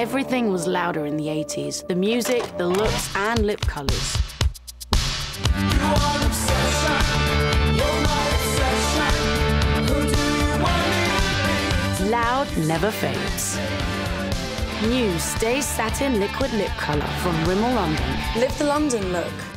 Everything was louder in the 80s the music, the looks, and lip colours. Loud never fades. New Stay Satin Liquid Lip Colour from Rimmel London. Live the London look.